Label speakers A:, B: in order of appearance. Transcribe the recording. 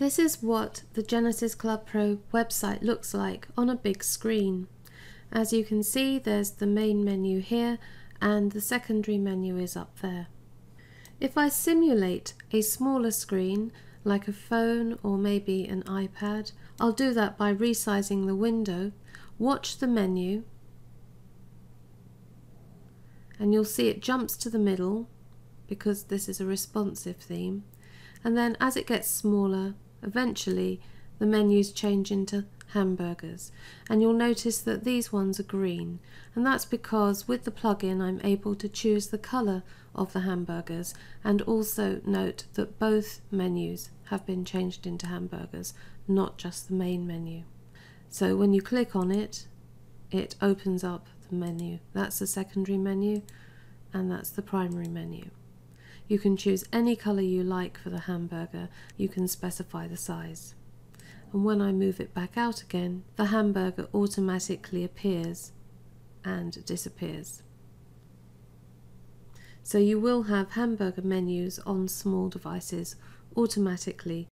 A: This is what the Genesis Club Pro website looks like on a big screen. As you can see there's the main menu here and the secondary menu is up there. If I simulate a smaller screen like a phone or maybe an iPad, I'll do that by resizing the window, watch the menu and you'll see it jumps to the middle because this is a responsive theme and then as it gets smaller eventually the menus change into hamburgers. And you'll notice that these ones are green. And that's because with the plugin I'm able to choose the colour of the hamburgers. And also note that both menus have been changed into hamburgers not just the main menu. So when you click on it it opens up the menu. That's the secondary menu and that's the primary menu you can choose any colour you like for the hamburger you can specify the size and when I move it back out again, the hamburger automatically appears and disappears. So you will have hamburger menus on small devices automatically